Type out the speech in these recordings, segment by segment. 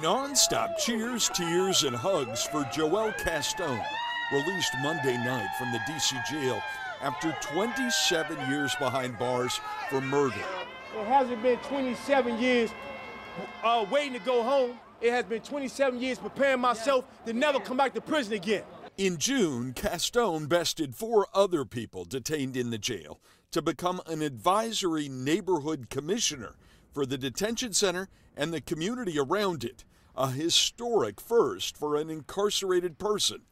non-stop cheers, tears, and hugs for Joel Caston, released Monday night from the DC jail after 27 years behind bars for murder. It hasn't been 27 years uh, waiting to go home. It has been 27 years preparing myself to never come back to prison again. In June, Caston bested four other people detained in the jail to become an advisory neighborhood commissioner for the detention center and the community around it. A historic first for an incarcerated person.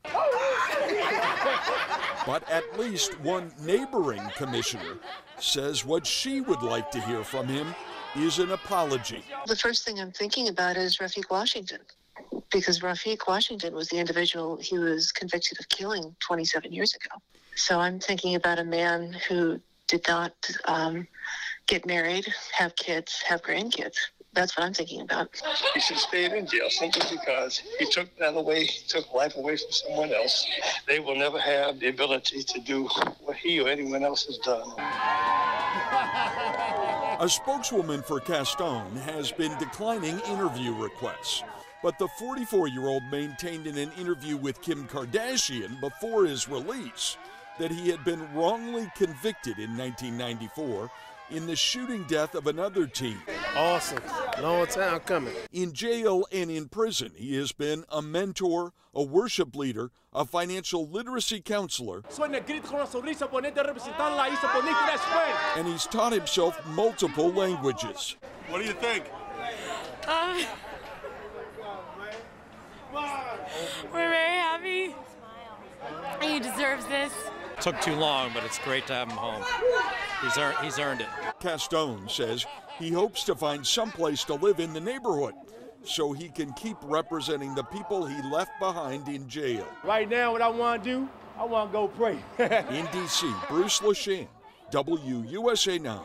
but at least one neighboring commissioner says what she would like to hear from him is an apology. The first thing I'm thinking about is Rafiq Washington, because Rafiq Washington was the individual he was convicted of killing 27 years ago. So I'm thinking about a man who did not um, get married, have kids, have grandkids. That's what I'm thinking about. He should stay in jail simply because he took that away, he took life away from someone else. They will never have the ability to do what he or anyone else has done. A spokeswoman for Caston has been declining interview requests. But the 44 year old maintained in an interview with Kim Kardashian before his release that he had been wrongly convicted in 1994 in the shooting death of another teen. Awesome. Long time coming. In jail and in prison, he has been a mentor, a worship leader, a financial literacy counselor, and he's taught himself multiple languages. What do you think? Uh, we're very happy. He deserves this. Took too long, but it's great to have him home. He's earned, he's earned it. Caston says he hopes to find someplace to live in the neighborhood so he can keep representing the people he left behind in jail. Right now, what I want to do, I want to go pray. in D.C., Bruce Leshan, WUSA 9.